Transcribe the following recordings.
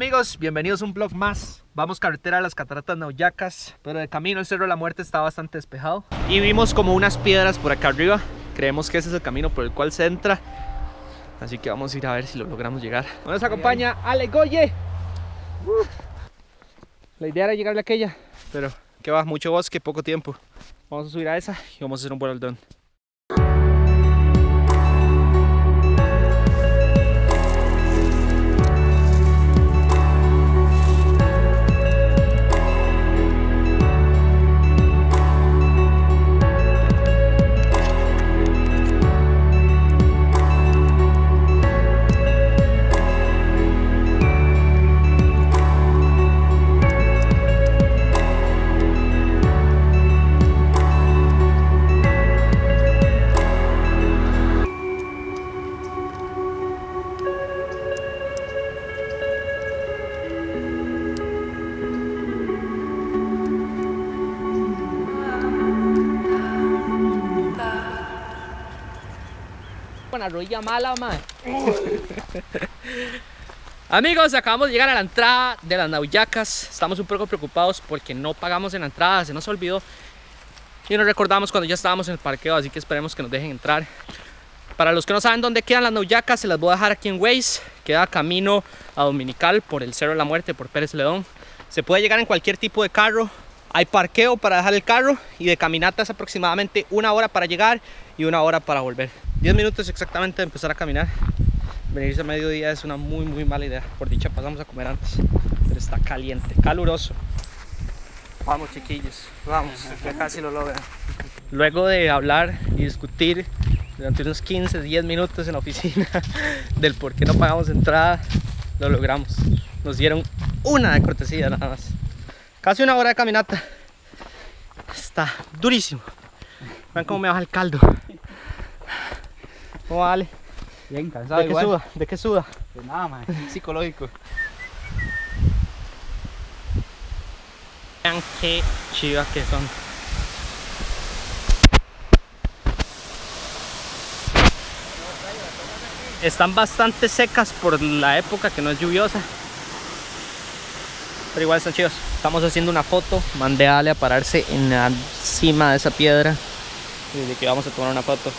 Amigos, bienvenidos a un vlog más. Vamos carretera a las cataratas Nauyacas, pero de camino el Cerro de la Muerte está bastante despejado. Y vimos como unas piedras por acá arriba. Creemos que ese es el camino por el cual se entra. Así que vamos a ir a ver si lo logramos llegar. Nos acompaña Ale Goye. La idea era llegarle a aquella, pero que va, mucho bosque, poco tiempo. Vamos a subir a esa y vamos a hacer un vuelo al Con la rodilla mala, madre. Amigos, acabamos de llegar a la entrada de las Nauyacas. Estamos un poco preocupados porque no pagamos en la entrada, se nos olvidó. Y nos recordamos cuando ya estábamos en el parqueo, así que esperemos que nos dejen entrar. Para los que no saben dónde quedan las Nauyacas, se las voy a dejar aquí en Waze. Queda camino a Dominical por el Cerro de la Muerte, por Pérez León. Se puede llegar en cualquier tipo de carro. Hay parqueo para dejar el carro y de caminata es aproximadamente una hora para llegar y una hora para volver. 10 minutos exactamente de empezar a caminar. Venirse a mediodía es una muy muy mala idea. Por dicha pasamos a comer antes. Pero está caliente, caluroso. Vamos chiquillos, vamos, que casi lo logran. Luego de hablar y discutir durante unos 15, 10 minutos en la oficina del por qué no pagamos entrada, lo logramos. Nos dieron una de cortesía nada más. Casi una hora de caminata. Está durísimo. Vean cómo me baja el caldo. ¿Cómo vale? Bien, cansado ¿De qué suda? ¿De qué suda? De nada, man. Psicológico. Vean qué chivas que son. Están bastante secas por la época que no es lluviosa. Pero igual están chivas. Estamos haciendo una foto. Mandé a Ale a pararse en la cima de esa piedra. Desde que vamos a tomar una foto.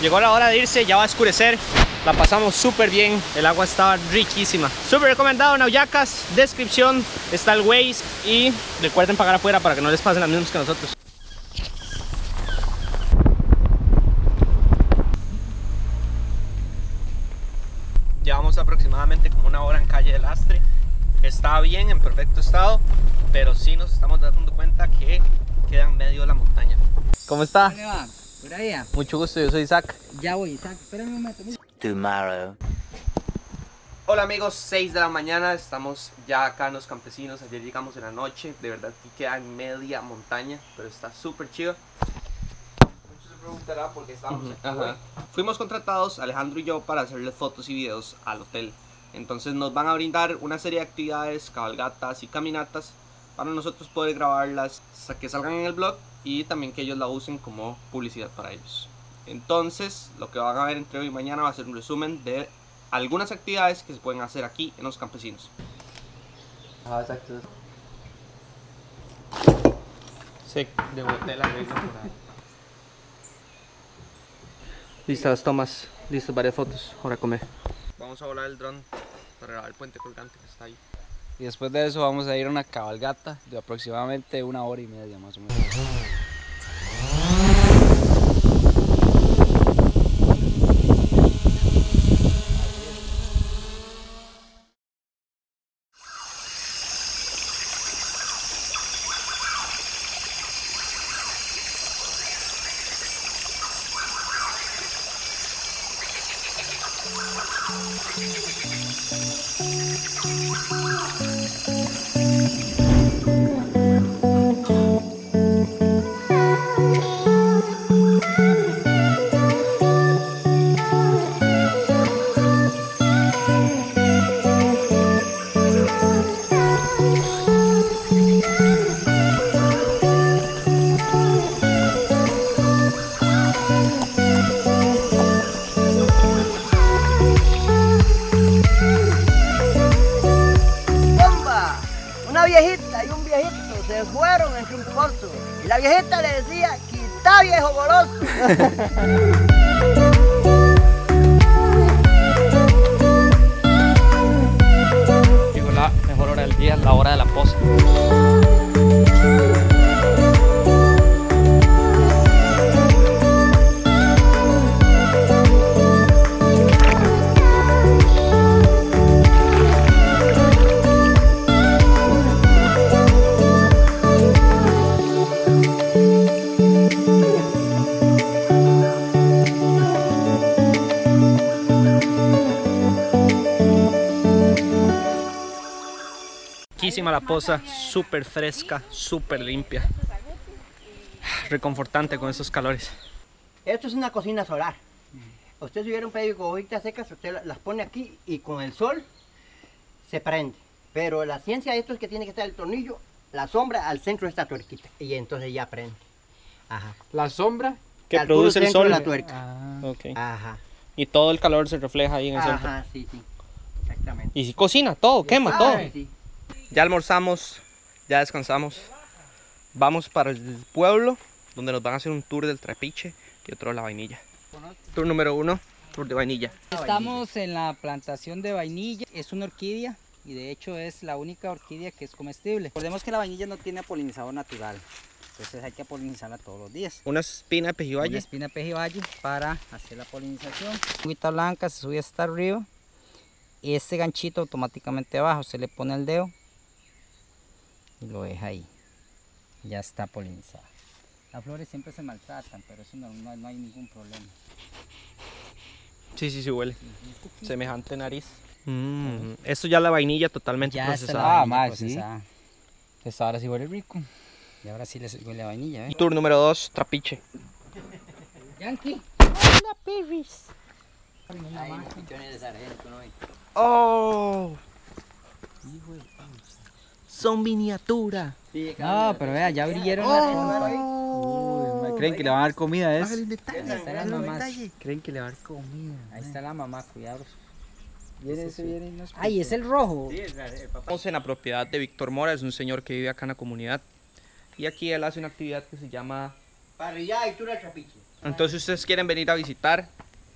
Llegó la hora de irse, ya va a oscurecer. La pasamos súper bien, el agua estaba riquísima. Súper recomendado, Nauyacas, descripción, está el Waze y recuerden pagar afuera para que no les pasen las mismas que nosotros. Llevamos aproximadamente como una hora en calle del Lastre. Está bien, en perfecto estado, pero sí nos estamos dando cuenta que queda en medio de la montaña. ¿Cómo está? ¿Dónde ah. Mucho gusto, yo soy Isaac. Ya voy, Isaac. Espérame un momento. tomorrow. Hola amigos, 6 de la mañana, estamos ya acá en los campesinos, ayer llegamos en la noche, de verdad que queda en media montaña, pero está súper chido. Muchos se preguntarán por qué estamos aquí hoy. Fuimos contratados, Alejandro y yo, para hacerles fotos y videos al hotel. Entonces nos van a brindar una serie de actividades, cabalgatas y caminatas para nosotros poder grabarlas, que salgan en el blog y también que ellos la usen como publicidad para ellos. Entonces, lo que van a ver entre hoy y mañana va a ser un resumen de algunas actividades que se pueden hacer aquí en los campesinos. Ah, exacto. Sí, de la Listas, tomas, listas varias fotos, ahora comer. Vamos a volar el dron para grabar el puente colgante que está ahí. Y después de eso vamos a ir a una cabalgata de aproximadamente una hora y media más o menos. あっ。Llegó la mejor hora del día, la hora de la posa. Riquísima la poza, súper fresca, súper limpia. Reconfortante con esos calores. Esto es una cocina solar. Usted si hubiera un pedido con hojitas secas, usted la- las pone aquí y con el sol se prende. Pero la ciencia de esto es que tiene que estar el tornillo, la sombra al centro de esta tuerquita. Y entonces ya prende. Ajá. La sombra. Que Al produce el sol. de la tuerca. Ah, Ok. Ajá. Y todo el calor se refleja ahí en el centro. Ajá, sí, sí. Exactamente. Y si cocina, todo, quema, Ah, todo. sí. Ya almorzamos, ya descansamos. Vamos para el pueblo, donde nos van a hacer un tour del trapiche y otro de la vainilla. Tour número uno, tour de vainilla. Estamos en la plantación de vainilla, es una orquídea y de hecho es la única orquídea que es comestible. Recordemos que la vainilla no tiene polinizador natural, entonces hay que polinizarla todos los días. Una espina de Una espina pejibaye para hacer la polinización. Agüita blanca se sube hasta arriba y este ganchito automáticamente abajo se le pone el dedo y lo deja ahí. Ya está polinizada. Las flores siempre se maltratan, pero eso no, no- no hay ningún problema. Sí, sí, sí huele. Semejante nariz. Mm, esto ya la vainilla totalmente Ya está la procesada. Ah, vainilla mae, sí. ahora sí huele rico. Y ahora sí les huele a vainilla, ¿eh? Tour número dos, trapiche. Yankee. Ay, pichones de sargento, ¿no? ¡Oh! Son miniatura. Sí, No, pero vea, ya brillaron las pompas. Uy, mae, ¿Creen que le van a dar comida a eso? Ahí están las mamás. ¿Creen que le va a dar comida? Ahí está la mamá, cuidado. Viene ese, viene. Ay, es el rojo. Estamos en la propiedad de Víctor Mora, es un señor que vive acá en la comunidad. Y aquí él hace una actividad que se llama... Parrillada y tura trapiche. Entonces, si ustedes quieren venir a visitar,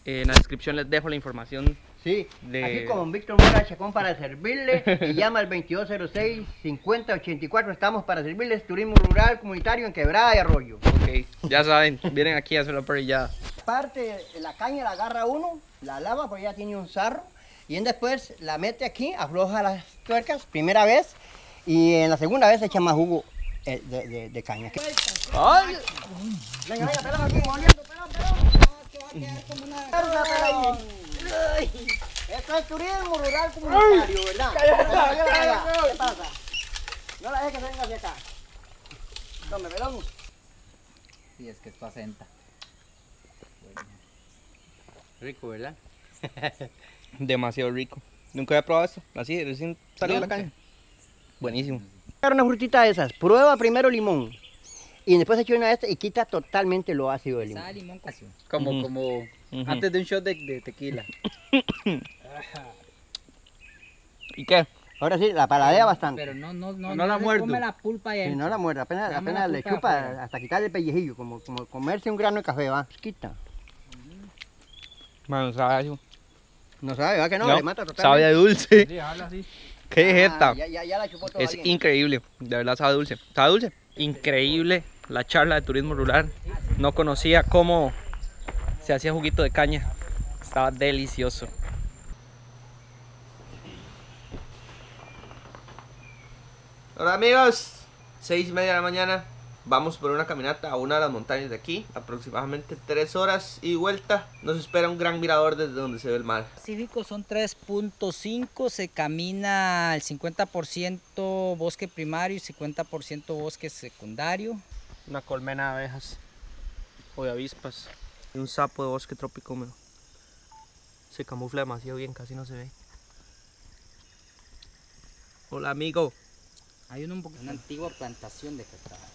eh, en la descripción les dejo la información. Sí, De- así como Víctor Mora Chacón para servirle y llama al 2206-5084. Estamos para servirles turismo rural comunitario en Quebrada y Arroyo. Ok, ya saben, vienen aquí a hacer la parrillada. Parte la caña la agarra uno, la lava porque ya tiene un sarro y después la mete aquí, afloja las tuercas, primera vez y en la segunda vez echa más jugo eh, de, de- de caña. ¡Ay! Venga, venga, pelón aquí, moliendo, pelón, pelón. No, que va a quedar como una. Ay, Esto es turismo rural comunitario, ¿verdad? ¿Qué pasa? No la dejes que se venga hacia acá. Tome, pelón. Sí, es que esto asenta. Rico, ¿verdad? Demasiado rico. Nunca había probado esto, así, recién salió de la caña. Buenísimo. Una frutita de esas, prueba primero limón. Y después echa una de estas y quita totalmente lo ácido del limón. Sal, limón, casio. Como, como antes de un shot de, de tequila. ¿Y qué? Ahora sí, la paladea bastante. Pero no, no, no, No la le muerdo. come la pulpa y no la muerde, apenas, apenas la le chupa afuera. hasta quitarle el pellejillo, como, como comerse un grano de café, va. Quita. Bueno, sabe algo. No sabe, va que no, No, le mata totalmente. Sabe a dulce. Sí, habla así. Qué Ah, jeta. ya, ya, ya la chupó todo Es alguien. increíble, de verdad sabe dulce. ¿Sabe dulce? Increíble la charla de turismo rural. No conocía cómo se hacía juguito de caña. Estaba delicioso. Hola amigos, seis y media de la mañana. Vamos por una caminata a una de las montañas de aquí, aproximadamente tres horas y vuelta. Nos espera un gran mirador desde donde se ve el mar. Pacífico son 3.5, se camina el 50% bosque primario y 50% bosque secundario. Una colmena de abejas o de avispas y un sapo de bosque trópico húmedo. Se camufla demasiado bien, casi no se ve. Hola amigo. Hay una, una antigua plantación de cacao.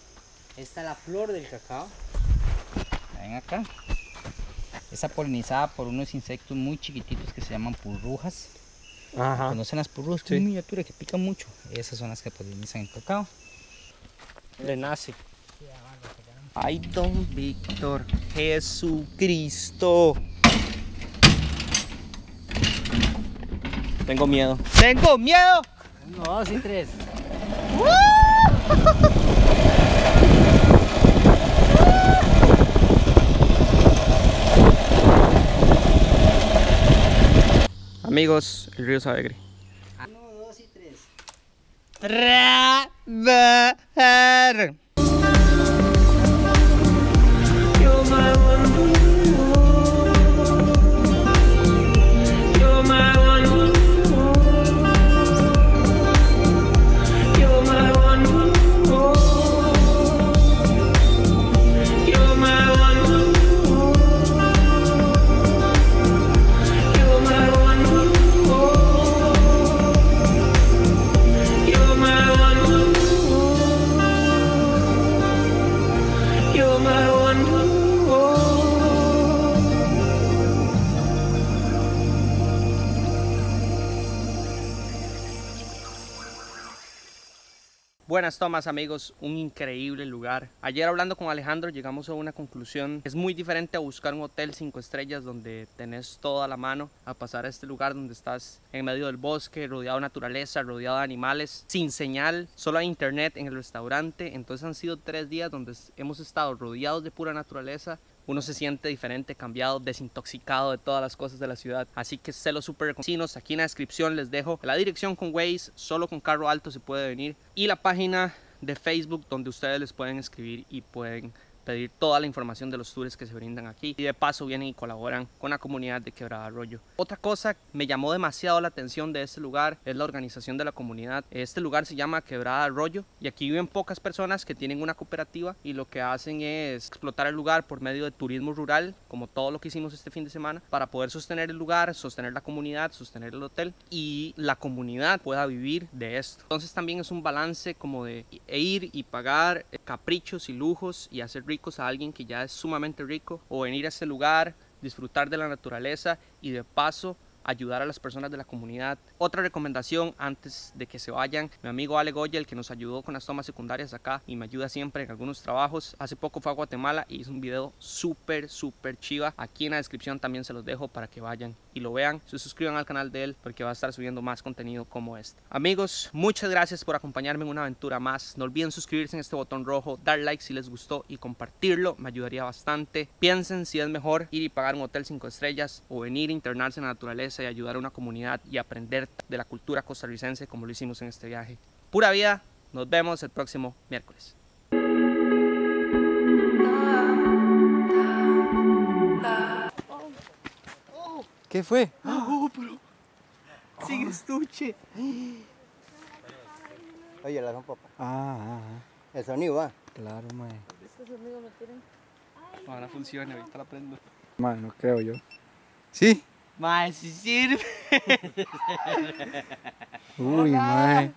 Esta es la flor del cacao. Ven acá. Está polinizada por unos insectos muy chiquititos que se llaman purrujas. Ajá. ¿Conocen las purrujas? Sí. Muy miniaturas que pican mucho. Esas son las que polinizan el cacao. Le nace. Ay, don Víctor, Jesucristo. Tengo miedo. ¡Tengo miedo! Uno, dos y tres. Amigos, el río Savegre. Uno, dos y tres. Buenas tomas amigos, un increíble lugar. Ayer hablando con Alejandro llegamos a una conclusión. Es muy diferente a buscar un hotel cinco estrellas donde tenés toda la mano a pasar a este lugar donde estás en medio del bosque, rodeado de naturaleza, rodeado de animales, sin señal, solo hay internet en el restaurante. Entonces han sido tres días donde hemos estado rodeados de pura naturaleza, uno se siente diferente, cambiado, desintoxicado de todas las cosas de la ciudad. Así que se lo super. Aquí en la descripción les dejo la dirección con Waze, solo con carro alto se puede venir. Y la página de Facebook donde ustedes les pueden escribir y pueden pedir toda la información de los tours que se brindan aquí y de paso vienen y colaboran con la comunidad de Quebrada Arroyo. Otra cosa que me llamó demasiado la atención de este lugar es la organización de la comunidad. Este lugar se llama Quebrada Arroyo y aquí viven pocas personas que tienen una cooperativa y lo que hacen es explotar el lugar por medio de turismo rural, como todo lo que hicimos este fin de semana, para poder sostener el lugar, sostener la comunidad, sostener el hotel y la comunidad pueda vivir de esto. Entonces también es un balance como de ir y pagar caprichos y lujos y hacer ricos a alguien que ya es sumamente rico o venir a este lugar, disfrutar de la naturaleza y de paso ayudar a las personas de la comunidad. Otra recomendación antes de que se vayan, mi amigo Ale Goya, el que nos ayudó con las tomas secundarias acá y me ayuda siempre en algunos trabajos, hace poco fue a Guatemala y hizo un video súper, súper chiva. Aquí en la descripción también se los dejo para que vayan y lo vean. Se suscriban al canal de él porque va a estar subiendo más contenido como este. Amigos, muchas gracias por acompañarme en una aventura más. No olviden suscribirse en este botón rojo, dar like si les gustó y compartirlo, me ayudaría bastante. Piensen si es mejor ir y pagar un hotel 5 estrellas o venir a internarse en la naturaleza y ayudar a una comunidad y aprender de la cultura costarricense como lo hicimos en este viaje. Pura vida, nos vemos el próximo miércoles. ¿Qué fue? Sigue estuche. Oye, la son papa. Ah, ah, El sonido va. ah, claro, mae. Ahora funciona, ahorita la prendo. Mae, no creo yo. ¿Sí? Mae, si sirve. Uy, mae.